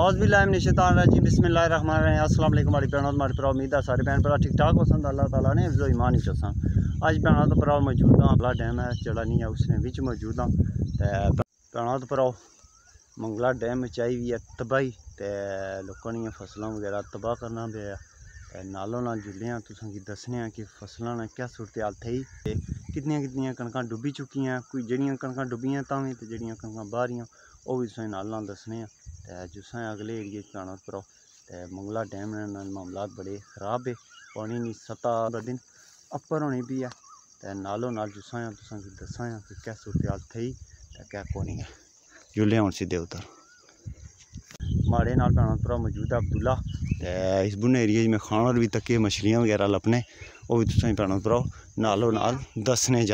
Os بھی لائم نشیطان الرجیم، بسم اللہ الرحمن الرحیم، السلام علیکم ہماری بہنوں ہمارے پراؤ امید ہے سارے بہن پرا ٹھیک ٹھاک پسند اللہ تعالیٰ نے حفظ و ایمان ہی چساں۔ اج بہنوں تو پراؤ موجود ہاں بلا ڈیم ہے، جڑا نہیں ہے، اس نے وچ موجود ہاں۔ بہنوں تو پراؤ منگلہ ڈیم چاہی بھی ہے، تباہی۔ تے لوکاں دیاں فصلاں وغیرہ تباہ کرنا پہ تے نالوں نال جڑے ہاں تساں کی دسنے ہاں کہ فصلاں نے کیا صورتحال تھی؟ کتنی کتنی کنکاں ڈبی چکی ہیں؟ کوئی جڑیاں کنکاں ڈبیاں تاں تے جڑیاں کنکاں باہریاں او بھی تساں نال دسنے ہاں۔ جسا اگلے ایریے پانے اتراؤ مغلہ ڈیم معاملات بڑے خراب ہے پانی نہیں سات اپر ہونی بھی ہے نالو نال جسا دس حالت ہی ہے جلے عام ادھر ماڑے نال پہراؤ موجود ہے اس بونے ارے میں تک مچھلیاں بغیر لپنے وہ بھی تک نالو نال دسانے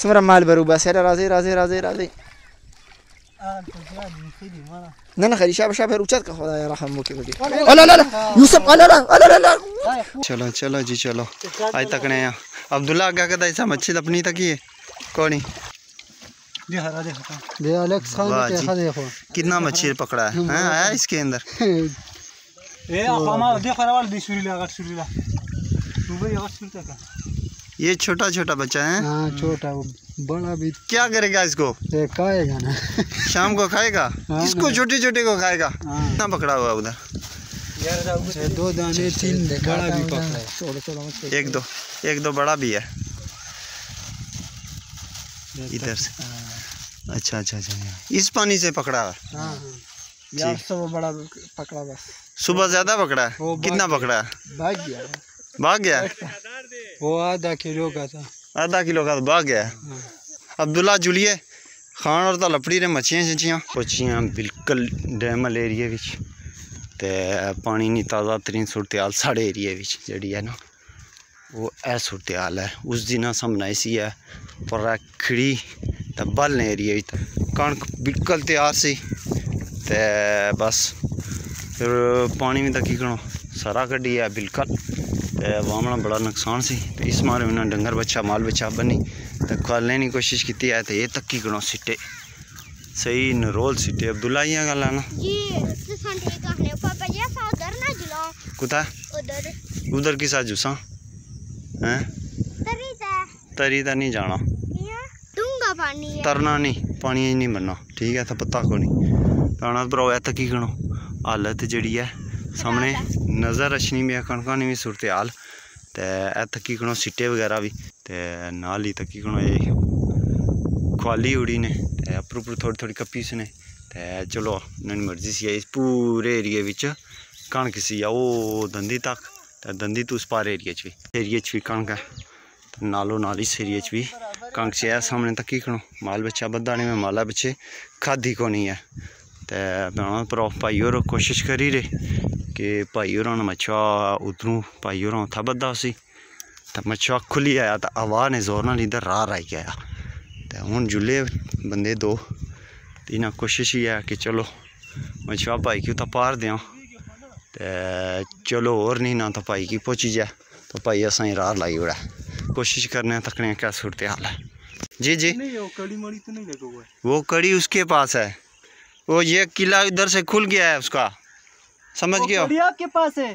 څومره مال بروبه سره رازي رازي رازي رازي نه نه خلي شابه هر روچت که خدای رحم وکړي الا لا لا یوسف الا لا الا لا چلو چلو جی چلو. آج تک نے عبداللہ آگا کا ایسا مسجد اپنی تک ہی ہے؟ کونی؟ جی. کتنا مچھلی پکڑا ہے؟ ہاں، آیا اس کے اندر؟ اے اقامہ دیکھ رہا ہے دیشوری لا گٹ شوری لا دوبئی گٹ شوری تک یہ چھوٹا چھوٹا بچہ ہے۔ ہاں، چھوٹا بڑا بھی۔ کیا کرے گا اس کو؟ کھائے گا نا۔ شام کو کھائے گا؟ ہاں اس کو چھوٹے چھوٹے کو کھائے گا؟ ہاں۔ کتنا پکڑا ہوا ادھر۔ دو دانے تین بڑا بھی پکڑا ہے۔ ایک دو ایک دو بڑا بھی ہے۔ ادھر سے۔ اچھا،, اچھا اچھا اچھا اس پانی سے پکڑا۔ ہاں صبح زیادہ پکڑا ہے؟ کتنا پکڑا ہے؟ بھاگ گیا۔ بھاگ گیا۔ وہ آدھا کلو کا تھا۔ آدھا کلو کا بھاگ گیا ہاں۔ عبداللہ جلیے خان اور لپڑی نے مچھیاں شچیاں۔ پچیاں بالکل ڈیمل ایریے تے پانی نہیں تازہ ترین صورتحال ساڑھے ایریے جڑی ہے نا۔ وہ اے صورتحال ہے۔ اس دن اصل بنائی سی ہے۔ پرکھڑی تے بلن ایریے کنک بالکل تیار سی۔ تے بس پھر پانی بھی تک کرنا۔ سارا کڈی ہے بالکل۔ واونا بڑا نقصان سی تو اس مارے انہوں نے ڈنگر بچہ مال بچہ بنی تو کھالنے کی کوشش کی آئے تو یہ تکی گنو سٹے۔ صحیح نرول سٹے۔ عبداللہ یہ گل آنا کتا؟ ہے ادھر کی ساتھ جسا تری تو نہیں جانا۔ ترنا نہیں پانی نہیں بننا ٹھیک ہے تھا پتہ کو نہیں۔ تو پر تکی گنو آلت جڑی ہے۔ سامنے نظر رچنی میں کنکنی سرت عال تو تکو سیٹے بغیر بھی نال ہی تک کوالی نے تھوڑی کپی سنی تلو مرضی سیا پورے ایریے بچ سیا دک دار ایریے ایریے کنک ہے نالو نال اس بھی کنک سے سامنے مال بچہ بدا نہیں مالا بچے کھادی کو نہیں ہے پائی ہو کوشش کری کہ بھائی ہو مچو ادھر پائی ہوا بھا اسی مچوا کھلی آیا تو آواز نے زور نہ راہ لائی آیا تو ہاں جشش ہی ہے کہ چلو مچوا پائی کی اتنا بار دیا تو چلو ہوائی پے تو پائی اوائی کوشش کرنے تک نہیں ہے جی ہے وہ کڑی اس کے پاس ہے وہ یہ قلعہ ادھر سے کھل گیا ہے اس کا۔ سمجھ گیا کے پاس ہے۔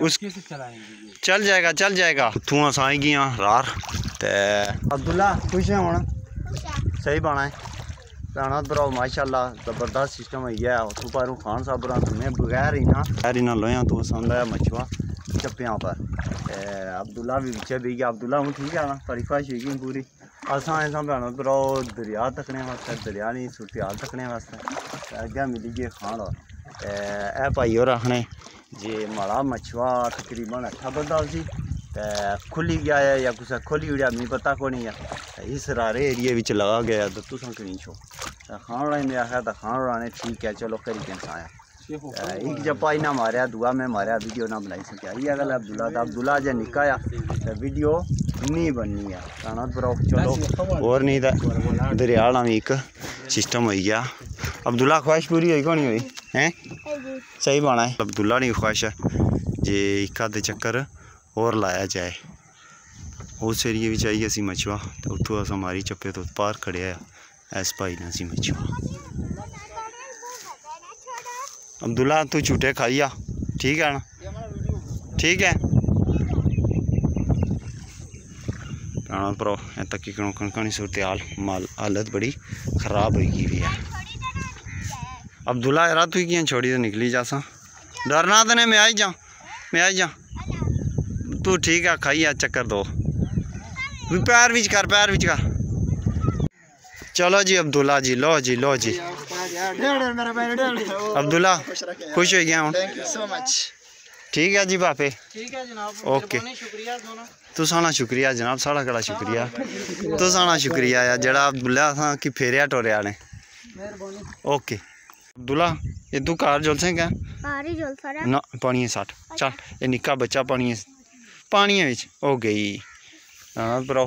اس چل جائے گا چل جائے گا۔ تھواں سائیں گیاں رار۔ عبداللہ خوش ہیں ہونا صحیح بنا ہے۔ رانا براؤ ماشاءاللہ زبردست سسٹم ہے۔ یہ ہے خان صاحب میں بغیر ہی نہ بغیر ہی نہ لویاں تو سمجھا چپیاں پر عبداللہ بھی بچے گیا عبداللہ ٹھیک ہے بڑی خش ہوئی پوری۔ آسان پر دریا تکنے دریا نہیں سرتیال تکنے مل گئے ہے آنے ماڑا مچھوا اٹھا کھلتا اسی کھلی گیا ہے جیسے کھولی پتا ہونی ہے۔ اسرارے ایریے بچا گیا ٹھیک ہے، چلو کریں کھایا ایک جب پائی نہ ماریا دعا میں ماریا ویڈیو نہ بنائی سکیا یہ اگل عبداللہ دا عبداللہ نکایا ویڈیو نہیں بننی ہے چلو۔ اور نہیں دا ایک سسٹم ہوئی گیا۔ عبداللہ خواہش پوری ہوئی کونی ہوئی؟ صحیح بانا ہے۔ عبداللہ نہیں خواہش ہے جے ایک دے چکر اور لایا جائے۔ اس ایریے بھی چاہیے سی مچوا تو اتھو ماری چپے تو پار کھڑے ہے ایس پائی نہ سی مچوا عبداللہ تو چوٹے کھائی آ ٹھیک ہے نا ٹھیک ہے پیانا پرو تکی کنو کنکنی صورتحال مال حالت بڑی خراب ہوئی گی بھی ہے عبداللہ ارا تو کیاں چھوڑی تو نکلی جاسا ڈرنا تو نہیں میں آئی جاں میں آئی جاں تو ٹھیک ہے کھائی آ چکر دو پیر وچ کر پیر وچ کر چلو جی عبداللہ جی لو جی لو جی۔ عبداللہ خوش ہو گیا ہوں۔ ٹھیک ہے جی باپے اوکے۔ تو سانا شکریہ جناب ساڑھا کڑا شکریہ۔ تو سانا شکریہ یا جڑا عبداللہ تھا کہ پھیریا ٹوریا نے اوکے۔ عبداللہ یہ تو کار جل سیں کیا نہ پانی ہے ساٹھ۔ چل یہ نکا بچہ پانی ہے۔ پانی ہے بچ ہو گئی ہاں برو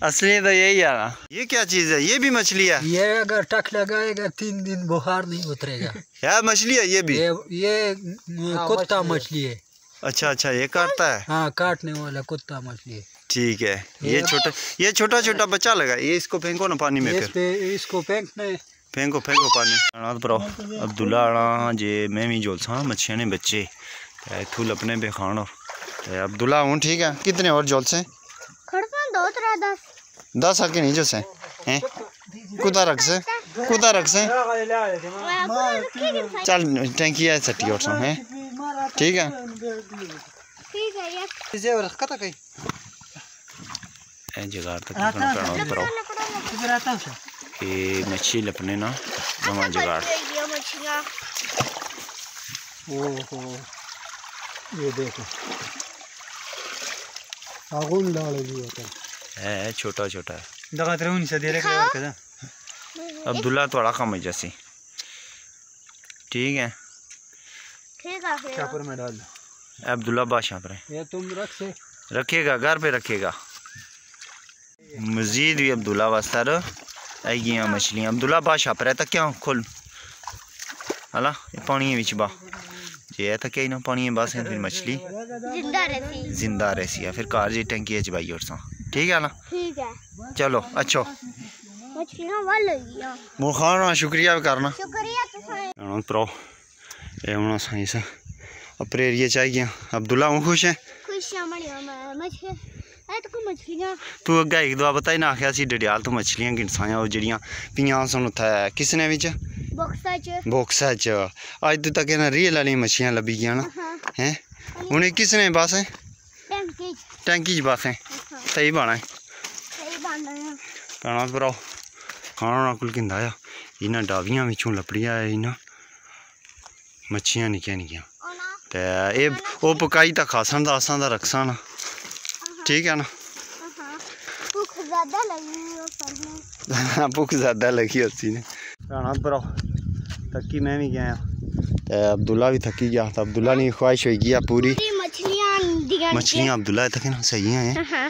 اصلی تو یہی آگا یہ کیا چیز ہے؟ یہ بھی مچھلی ہے۔ یہ اگر ٹک لگائے گا تین دن بخار نہیں اترے گا۔ یار مچھلی ہے یہ بھی؟ یہ ہاں، کتا مچھلی ہے۔ اچھا اچھا یہ کاٹتا ہے؟ ہاں کاٹنے والا کتا مچھلی ہے۔ ٹھیک ہے۔ یہ چھوٹا یہ چھوٹا چھوٹا بچہ لگا۔ یہ اس کو پھینکو نا پانی میں پھر۔ اس کو پھینکنے پھینکو پھینکو پانی۔ عبداللہ آڑا جے میں بھی جولسا ہاں مچھیاں نے بچے۔ تھول اپنے بے خان اور عبداللہ ہوں ٹھیک ہے۔ کتنے اور جولسے؟ ہیں دس ہر کے نہیں جو سے ہیں کتا رکھ سے کتا رکھ سے چل ٹینکی ہے سٹی اور سن ٹھیک ہے ٹھیک ہے مچھی لپنے نا یہ دیکھو ہے چھوٹا چھوٹا۔ دغه ترون څه دی لکه ورکړه عبد الله تھوڑا کم ہے جیسے۔ ٹھیک ہے۔ پر میں ڈال۔ دو عبداللہ اللہ بادشاہ پر یہ تم رکھ سے۔ رکھے گا گھر پہ رکھے گا۔ مزید بھی عبداللہ واسطہ رو آئی گئی ہیں مچھلیاں۔ عبداللہ بادشاہ پر ہے تک کیا کھل ہلا یہ پانی ہے با۔ جی ہے تھا کیا ہی نہ پانی ہے باس ہیں پھر مچھلی۔ زندہ رہسی ہے پھر کار جی ٹینکی ہے جی جبائی اور ساں ٹھیک ہے نا؟ ٹھیک ہے۔ چلو اچھو مو خان شکریہ کرنا۔ شکریہ پرو اے ہونا سائیں سا اپریریے گیا عبداللہ ہوں خوش ہیں؟ خوش ہیں مچھلی اے تو کو مچھلیاں؟ تو اگے ایک دعا بتا ہی نہ آخیا سی ڈڈیال تو مچھلیاں گنسایاں او جڑیاں پیاں سن اوتھے کس نے وچ؟ باکسا چ۔ باکسا چ۔ اج تو تک ریل والی مچھلیاں لبی گیا نا۔ ہاں۔ ہیں؟ انہیں کس نے باسیں ٹینکی ٹینکی باسیں ਸਹੀ ਬਾਣਾ ਸਹੀ ਬਣਨਾ ਹੈ ਕਹਿਣਾ ਭਰਾਓ ਖਾਣਾ ਨਾ ਕੁਲ ਕਿੰਦਾ ਆ ਇਹਨਾਂ ਡਾਵੀਆਂ ਵਿੱਚੋਂ ਲੱਪੜੀਆਂ ਇਹਨਾਂ ਮੱਛੀਆਂ ਨਿੱਕੀਆਂ ਨਿੱਕੀਆਂ ਉਹਨਾਂ ਤੇ ਇਹ ਉਹ ਪਕਾਈ ਤਾਂ ਖਾਸਣ ਦਾ ਆਸਾਂ ਦਾ ਰਕਸਾਂ ਨਾ ਠੀਕ ਹੈ ਨਾ ਹਾਂ ਭੁੱਖ ਜ਼ਿਆਦਾ ਲੱਗੀ ਉਹ ਕਰਨੇ ਭੁੱਖ ਜ਼ਿਆਦਾ ਲੱਗੀ ਉੱਤੀ ਨੇ ਰਾਣਾ ਭਰਾ ਥੱਕੀ ਮੈਂ ਵੀ ਗਿਆ ਤੇ ਅਬਦੁੱਲਾ ਵੀ ਥੱਕੀ ਗਿਆ ਤਾਂ ਅਬਦੁੱਲਾ ਨੇ ਖੁਆਇਸ਼ ਹੋਈ ਗਿਆ ਪੂਰੀ ਪੂਰੀ ਮੱਛਲੀਆਂ ਦੀਆਂ ਮਛਲੀਆਂ ਅਬਦੁੱਲਾ ਤੱਕ ਨਾ ਸਹੀ ਹੈ ਹਾਂ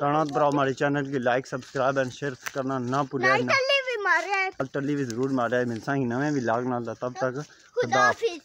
کانات براؤ ہمارے چینل کی لائک سبسکرائب اور شیئر کرنا نہ بھولے ٹلی بھی ضرور مارا ہے ملسا ہی نویں بھی لاگ نہ تب تک خدا حافظ